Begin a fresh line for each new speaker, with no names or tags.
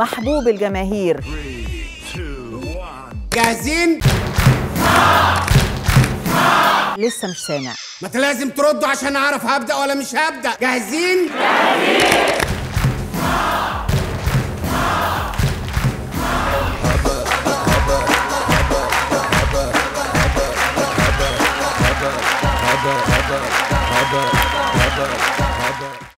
محبوب الجماهير
جاهزين؟
لسه مش سامع
ما انت لازم تردوا عشان اعرف هبدا ولا مش هبدا جاهزين؟
جاهزين هبا